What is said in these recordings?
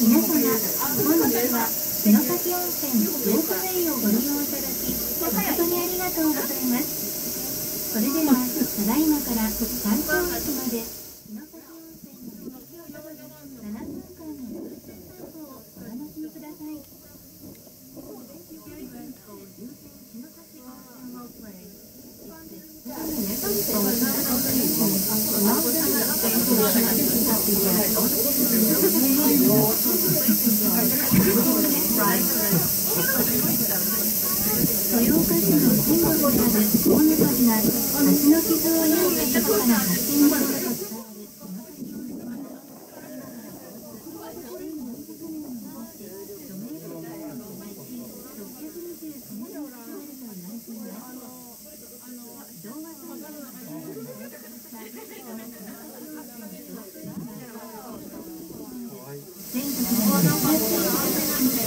皆様、本日は城崎温泉ロープウェイをご利用いただき、誠にありがとうございます。それでは、ただいまから観光駅まで、城崎温泉の道をたどり、7分間の空中散歩をお楽しみください。豊岡市のシンボルである大野橋が橋の傷を癒したことから発展したと伝わる城崎温泉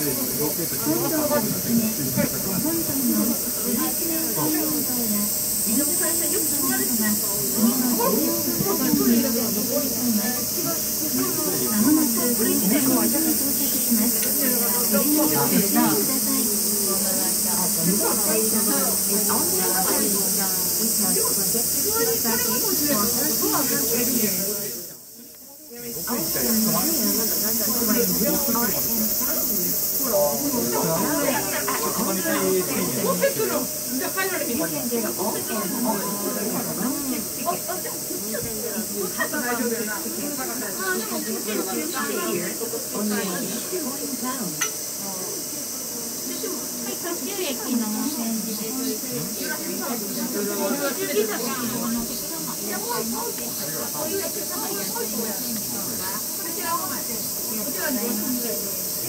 く到着し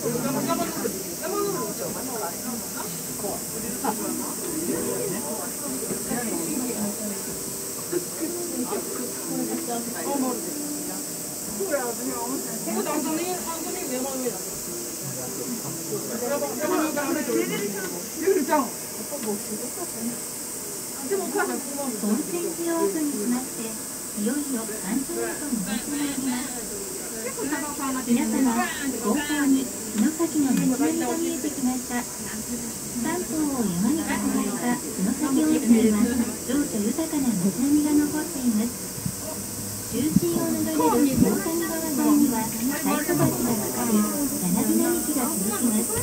温泉地を後にしまして、いよいよ山頂へと向かっています。皆様、豪華に城崎温泉をお楽しみください。の街並みが見えてきました。三方を山に囲まれた城崎温泉は、情緒豊かな街並みが残っています。中心を流れる大谷川沿いには、太鼓橋がかかり、柳並木が続きます。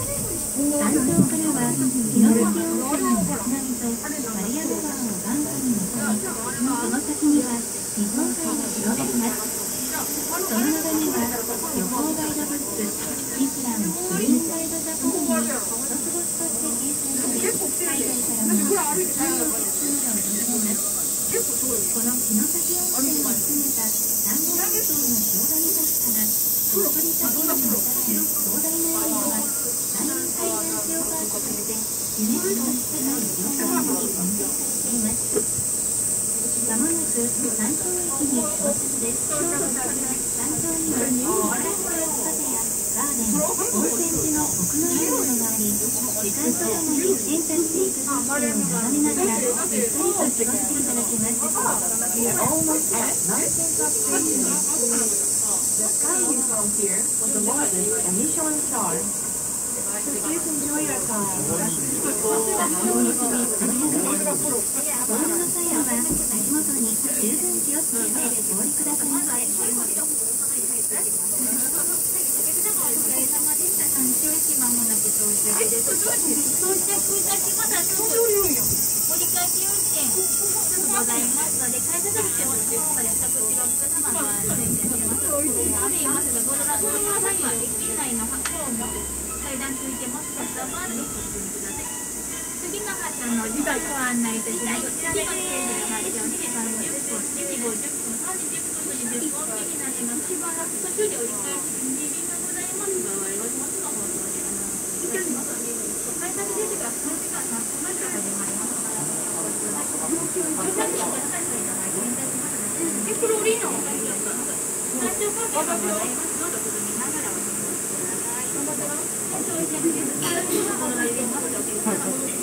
山頂からは、城崎温泉の街並みと、マリア川を眼下に望み、その先には、日本海が広がります。その中には、旅行ガイドブック、ミシュラン、グリーンサイドジャポンに、一つ星として掲載され、海外からもたくさんのお客様が訪れます。この城崎温泉を含めた丹後半島の小谷崎から鳥取砂丘にまたがる広大なエリアは大雲海岸ジオパークとしてユネスコ世界情報に認定されていますまもなく山頂駅に到着です山頂にはリラックスカフェやガーデン温泉地の奥の湯などがあり時間とともに変化していく風景を眺めながらゆったりと過ごしていただけます We are almost at Mountain Top Station. The sky view from here was awarded a Michelin star. の際は足元に十分気をつけてお降りくださいませ。駅まもなく到着です。到着いたしまだちょっと折り返し運転ございますので、改札口を地方まで着地がお客様が失礼いたします。ある言いますが、ご覧の今、駅内のホーム、階段ついてます方は、ぜひご注意ください。次の発車の時間を案内いたします。こちらで発車2時30分、2時50分、3時10分、20分になります。しばらく途中で折り返し、二輪がございます場合は、お手元の放送で、あの、いたします。改札出てから3時間経ちました始まりますから、ご注意ください。お茶にお客さんから拝見いたしますので、え、これ降りんの？最終関係がございます。どうぞ進みながらお進みください。到着です。最初はご来店ます快走！